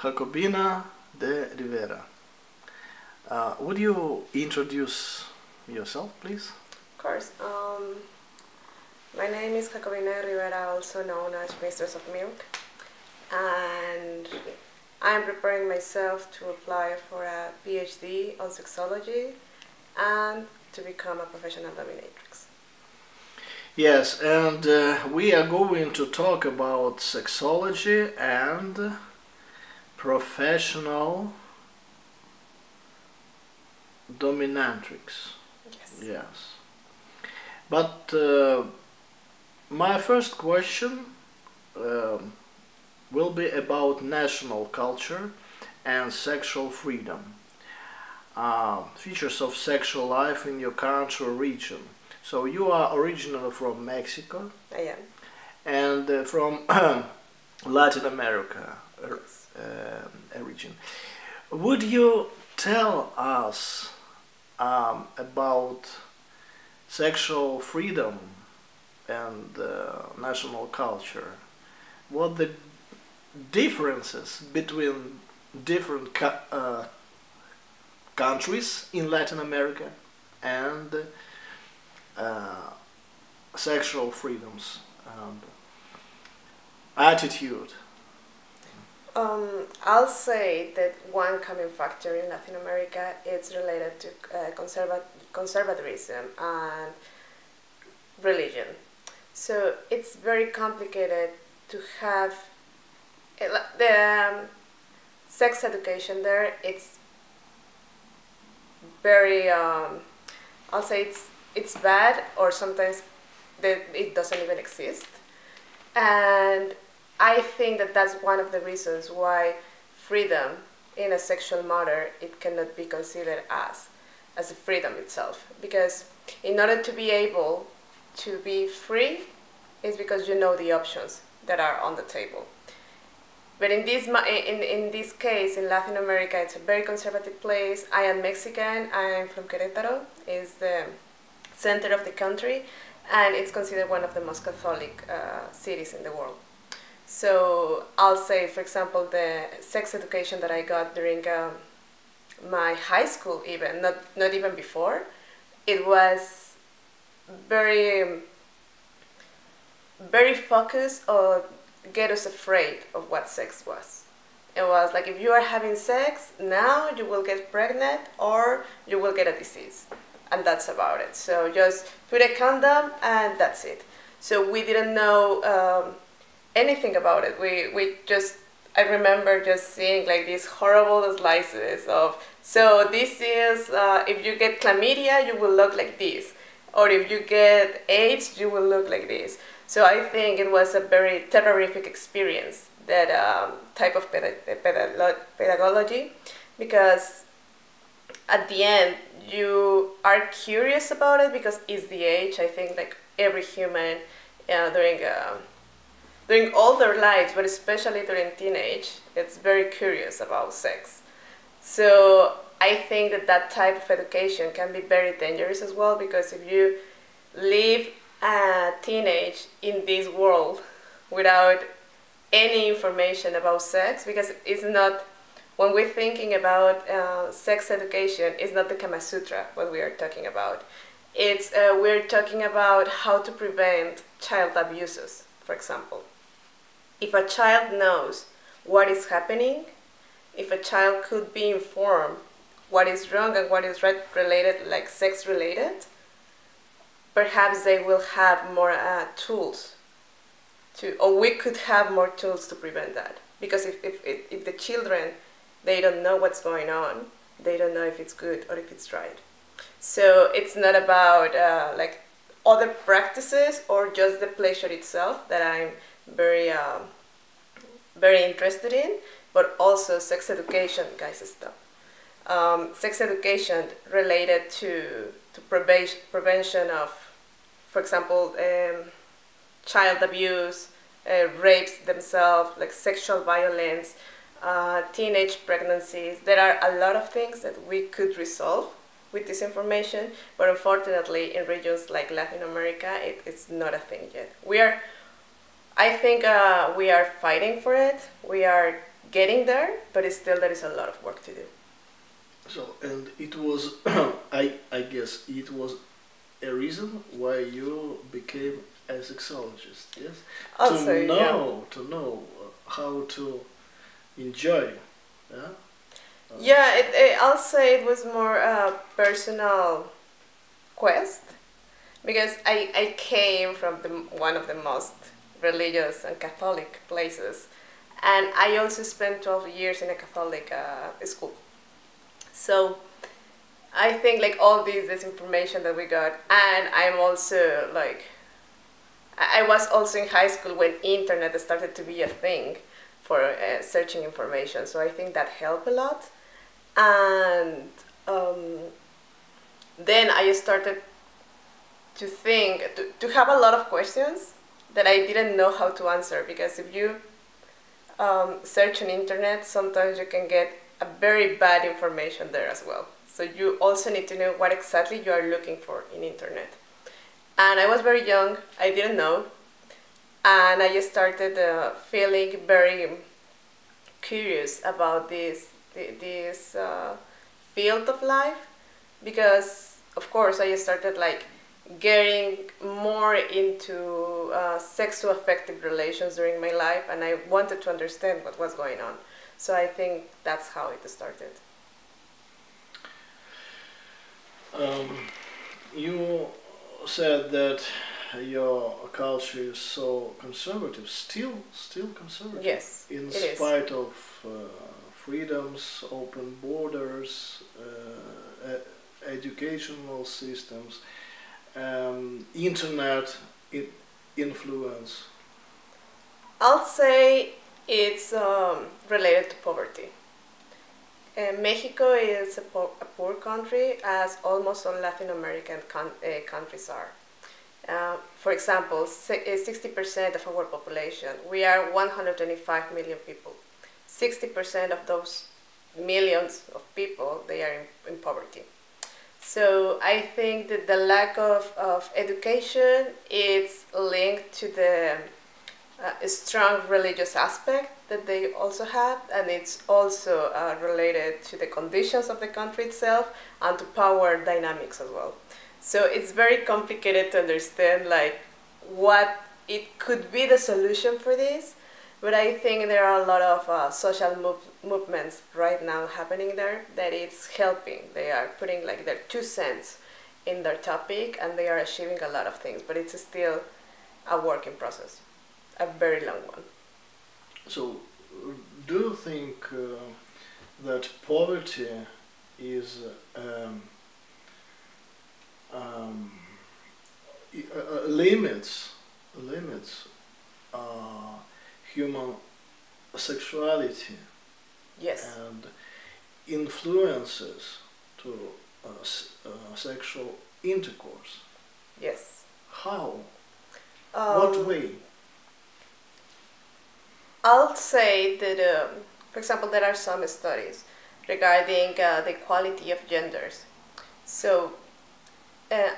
Jacobina de Rivera. Uh, would you introduce yourself, please? Of course. Um, my name is Jacobina Rivera, also known as Mistress of Milk, and I'm preparing myself to apply for a PhD on sexology and to become a professional dominatrix. Yes, and uh, we are going to talk about sexology and professional dominatrix. Yes. Yes. But uh, my first question um, will be about national culture and sexual freedom. Uh, features of sexual life in your country or region. So you are originally from Mexico I am. and uh, from Latin America uh, Yes. Region. Would you tell us um, about sexual freedom and uh, national culture? What the differences between different uh, countries in Latin America and uh, sexual freedoms and attitude? Um, I'll say that one common factor in Latin America is related to uh, conserva- conservatism and religion. So it's very complicated to have it, the um, sex education there. It's very, um, I'll say it's it's bad, or sometimes it doesn't even exist, and I think that that's one of the reasons why freedom in a sexual matter it cannot be considered as as a freedom itself. Because in order to be able to be free is because you know the options that are on the table. But in this in, in this case in Latin America it's a very conservative place. I am Mexican. I'm from Querétaro. Is the center of the country and it's considered one of the most Catholic uh, cities in the world so I'll say, for example, the sex education that I got during um, my high school, even not not even before, it was very very focused on get us afraid of what sex was. It was like if you are having sex now, you will get pregnant or you will get a disease, and that's about it. So just put a condom and that's it. So we didn't know. Um, anything about it. We we just I remember just seeing like these horrible slices of so this is uh, if you get chlamydia you will look like this or if you get AIDS you will look like this. So I think it was a very terrific experience that um, type of peda- pedagog- pedagogy because at the end you are curious about it because it's the age I think like every human uh, during uh, during all their lives, but especially during teenage, it's very curious about sex. So I think that that type of education can be very dangerous as well because if you live a teenage in this world without any information about sex, because it's not when we're thinking about uh, sex education, it's not the Kama Sutra what we are talking about. It's uh, we're talking about how to prevent child abuses, for example if a child knows what is happening, if a child could be informed what is wrong and what is right related, like sex related, perhaps they will have more uh, tools to, or we could have more tools to prevent that. Because if, if, if, the children, they don't know what's going on, they don't know if it's good or if it's right. So it's not about uh, like other practices or just the pleasure itself that I'm very um, very interested in, but also sex education guys stuff. Um, sex education related to to prevention prevention of, for example, um, child abuse, uh, rapes themselves, like sexual violence, uh, teenage pregnancies. There are a lot of things that we could resolve with this information, but unfortunately, in regions like Latin America, it, it's not a thing yet. We are I think uh, we are fighting for it. We are getting there, but it's still there is a lot of work to do. So, and it was, I, I guess, it was a reason why you became a sexologist, yes? Also, to yeah. know, to know how to enjoy, yeah? Uh, Yeah, it, it, I'll say it was more a personal quest because I, I came from the, one of the most religious and Catholic places, and I also spent 12 years in a Catholic uh, school. So I think like all this this information that we got, and I'm also like I was also in high school when internet started to be a thing for uh, searching information. So I think that helped a lot and um, then I started to think to, to have a lot of questions that I didn't know how to answer because if you um, search on internet sometimes you can get a very bad information there as well. So you also need to know what exactly you are looking for in internet. And I was very young I didn't know and I just started uh, feeling very curious about this this uh, field of life because of course I started like getting more into uh, sexual affective relations during my life and I wanted to understand what was going on so I think that's how it started Um, you said that your culture is so conservative, still, still conservative. yes In it is. spite of uh, freedoms, open borders, uh, educational systems, um, internet influence. I'll say it's um, related to poverty. Uh, Mexico is a, po- a poor country, as almost all Latin American uh, countries are. Uh, for example, uh, 60% of our population, we are 125 million people. 60% of those millions of people, they are in, in poverty. So I think that the lack of, of education is linked to the uh, strong religious aspect that they also have, and it's also uh, related to the conditions of the country itself and to power dynamics as well. So it's very complicated to understand like what it could be the solution for this, but I think there are a lot of uh, social move- movements right now happening there that it's helping. They are putting like their two cents in their topic, and they are achieving a lot of things, but it's still a working process a very long one. So, do you think uh, that poverty is um, um, uh, uh, limits limits uh, human sexuality Yes. and influences to uh, uh, sexual intercourse? Yes. How? Um, what way? I'll say that, um, for example, there are some studies regarding uh, the equality of genders. So, uh,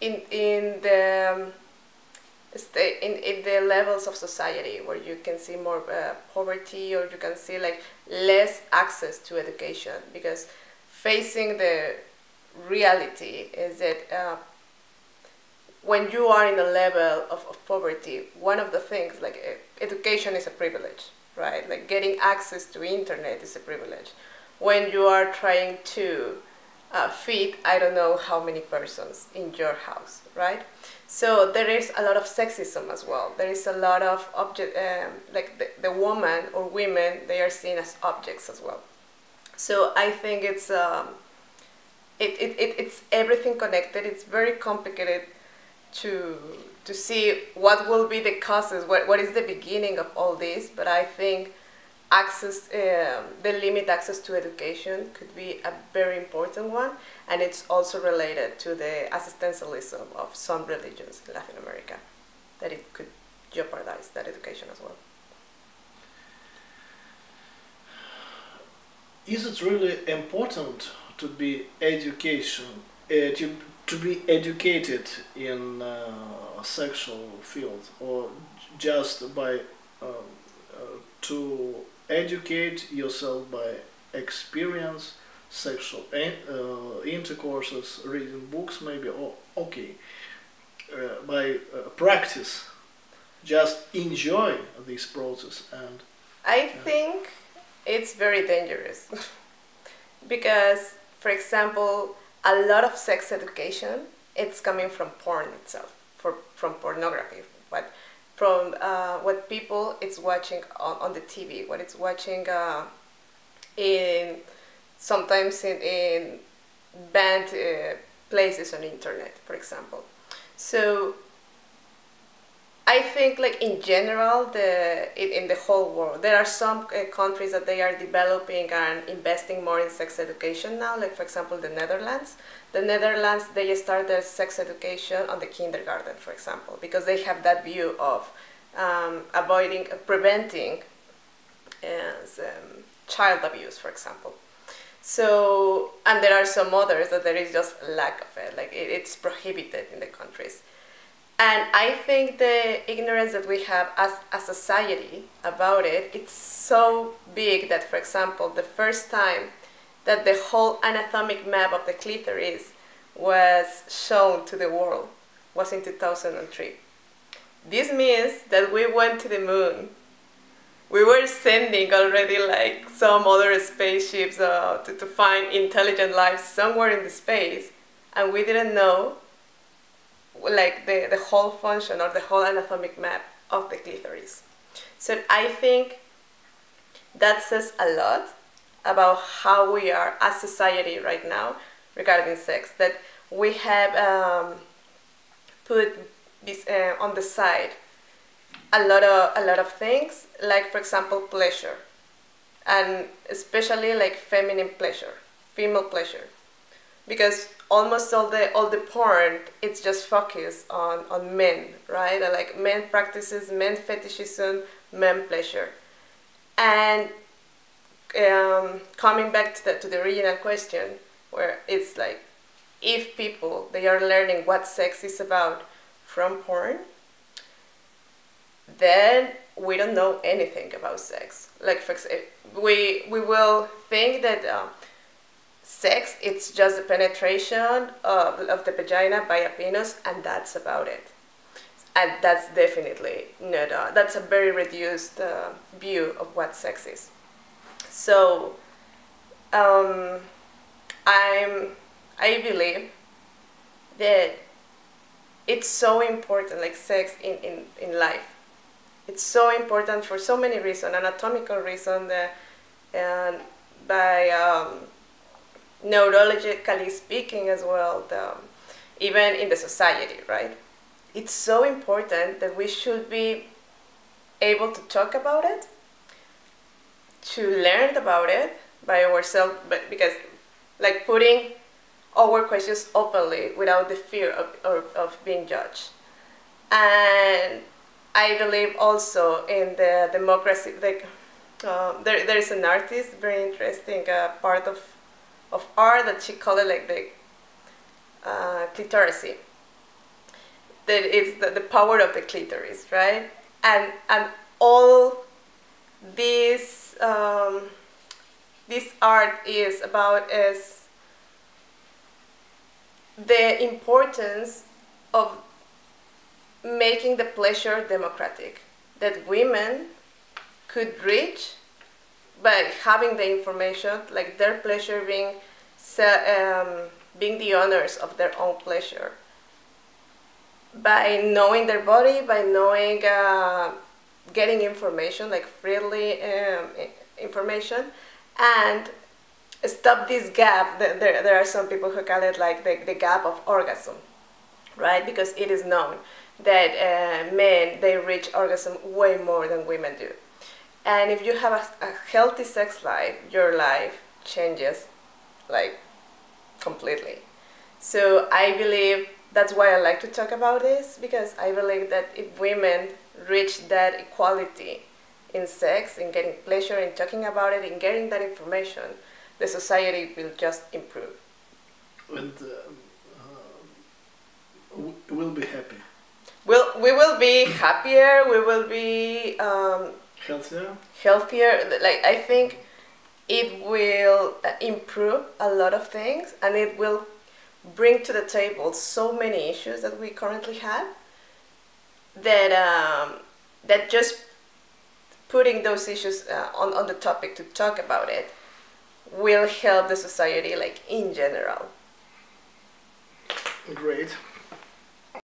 in in the um, sta- in, in the levels of society where you can see more uh, poverty or you can see like less access to education because facing the reality is that uh, when you are in a level of, of poverty, one of the things like education is a privilege, right? Like getting access to internet is a privilege. When you are trying to uh, I don't know how many persons in your house, right? So there is a lot of sexism as well. There is a lot of object, um, like the, the woman or women, they are seen as objects as well. So I think it's um, it, it, it, it's everything connected. It's very complicated to to see what will be the causes, what, what is the beginning of all this. But I think access, um, the limit access to education could be a very important one, and it's also related to the assistantialism of some religions in Latin America, that it could jeopardize that education as well. Is it really important to be education uh, to to be educated in uh, sexual field or just by uh, uh, to educate yourself by experience, sexual uh, intercourses, reading books, maybe. Oh, okay, uh, by uh, practice, just enjoy this process and. I think it's very dangerous because, for example, a lot of sex education it's coming from porn itself, for, from pornography, but from uh, what people it's watching on, on the TV, what it's watching uh, in sometimes in, in banned uh, places on internet, for example. So I think, like in general, the in, the whole world, there are some uh, countries that they are developing and investing more in sex education now. Like for example, the Netherlands. The Netherlands they start their sex education on the kindergarten, for example, because they have that view of um, avoiding, uh, preventing, as, um, child abuse, for example. So, and there are some others that there is just lack of it. Like it, it's prohibited in the countries. And I think the ignorance that we have as a society about it, it's so big that, for example, the first time that the whole anatomic map of the clitoris was shown to the world was in 2003. This means that we went to the moon. We were sending already like some other spaceships uh, to, to find intelligent life somewhere in the space, and we didn't know like the, the whole function or the whole anatomic map of the clitoris. So I think that says a lot about how we are as society right now regarding sex. That we have um, put this uh, on the side a lot of a lot of things, like for example pleasure, and especially like feminine pleasure, female pleasure, because almost all the all the porn it's just focused on on men right? Like men practices men fetishism men pleasure. And um, coming back to the, to the original question where it's like if people they are learning what sex is about from porn then we don't know anything about sex. Like for example we we will think that um, sex it's just the penetration of, of the vagina by a penis and that's about it. And that's definitely not a, that's a very reduced uh, view of what sex is. So um, i'm i believe that it's so important like sex in, in, in life. It's so important for so many reasons anatomical reasons uh, and by um, neurologically speaking as well, the, even in the society, right? It's so important that we should be able to talk about it, to learn about it by ourselves, but because like putting our questions openly without the fear of, of, of being judged. And I believe also in the democracy, like uh, there, there is an artist, very interesting uh, part of of art that she called it like the uh, Cliteracy. That it's the, the power of the clitoris, right? And and all this um, this art is about is the importance of making the pleasure democratic that women could reach by having the information, like their pleasure being, um, being the owners of their own pleasure. By knowing their body, by knowing, uh, getting information, like freely um, information, and stop this gap. There, there are some people who call it like the, the gap of orgasm, right? Because it is known that uh, men, they reach orgasm way more than women do. And if you have a, a healthy sex life, your life changes like completely. So I believe that's why I like to talk about this because I believe that if women reach that equality in sex, in getting pleasure, in talking about it, in getting that information, the society will just improve. And uh, uh, we'll be happy. We'll, we will be happier, we will be um, Healthier. healthier. Like I think it will uh, improve a lot of things, and it will bring to the table so many issues that we currently have. That um, that just putting those issues uh, on on the topic to talk about it will help the society, like in general. Great.